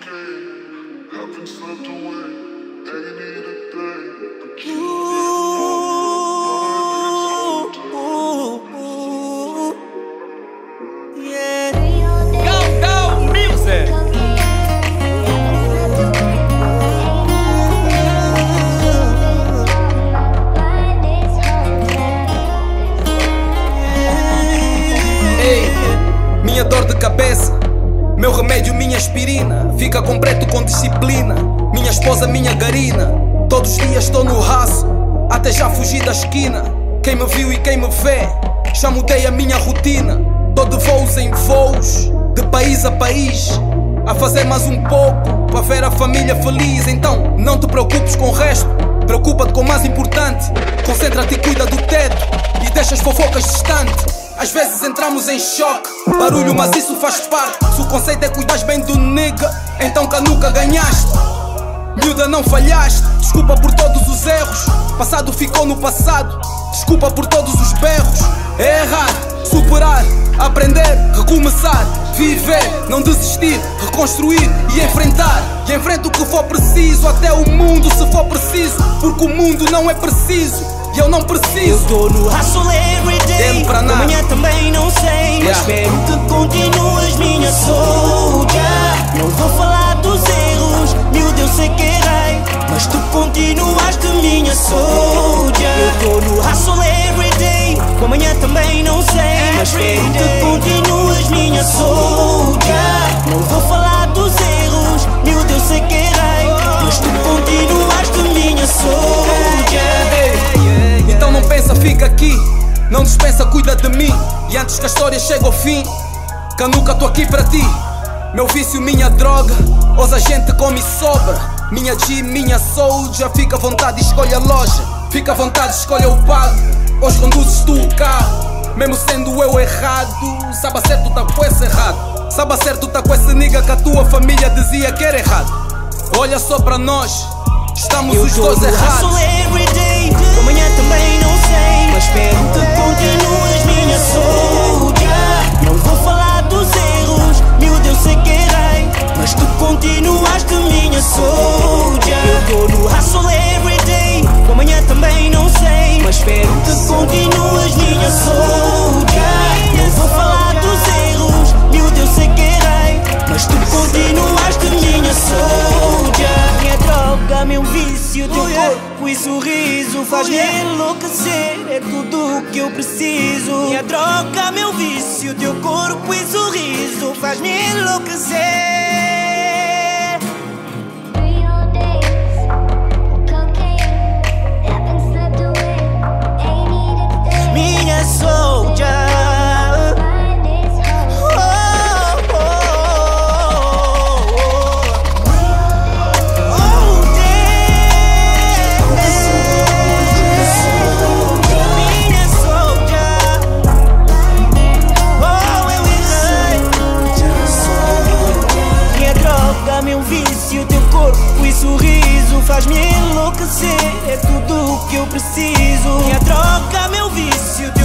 I've been slipped away, agony today. Minha aspirina. Fica com preto com disciplina. Minha esposa, minha garina. Todos os dias estou no raço, até já fugi da esquina. Quem me viu e quem me vê, já mudei a minha rotina. Tô de voos em voos, de país a país. A fazer mais um pouco, para ver a família feliz. Então, não te preocupes com o resto. Preocupa-te com o mais importante. Concentra-te e cuida do teto. E deixa as fofocas distante. Às vezes entramos em choque. Barulho, mas isso faz parte. Se o conceito é cuidares bem do nigga, então cá nunca ganhaste. Miúda, não falhaste. Desculpa por todos os erros. Passado ficou no passado. Desculpa por todos os berros. É errar, superar, aprender, recomeçar, viver, não desistir, reconstruir e enfrentar. E enfrenta o que for preciso, até o mundo se for preciso. Porque o mundo não é preciso e eu não Eu preciso. tô no hustle every day pra nada. Amanhã também não sei Mas Yeah. espero que continuas minha soldier Não vou falar dos erros Miúdo, eu sei que errei Mas tu continuaste minha soldier Eu tô no hustle every day amanhã também não sei Mas espero que continuas minha soldier Não dispensa, cuida de mim. E antes que a história chegue ao fim, Canuca, tô aqui para ti. Meu vício, minha droga. Hoje a gente come e sobra. Minha G, minha soldier. Fica à vontade, escolhe a loja. Fica à vontade, escolhe o pago. Hoje conduzes tu o carro. Mesmo sendo eu errado, sabe certo tá com esse errado. Sabe certo tá com esse nigga que a tua família dizia que era errado. Olha só para nós, estamos os dois errados. Mas espero que continues minha soldier. Não vou falar dos erros Miúdo, eu sei que Mas tu continuaste minha soldier. Eu tô no hustle every day Amanhã também não sei. Mas espero que continues minha soldier. Não vou falar dos erros Miúdo, eu sei que Mas tu continuaste minha soldier. Minha droga, meu vício, teu corpo e sorriso Faz-me enlouquecer, é tudo o que eu preciso. Minha droga, meu vício, teu corpo e sorriso Faz-me enlouquecer e o teu corpo e sorriso faz-me enlouquecer. É tudo o que eu preciso. E a troca, meu vício.